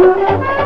you. never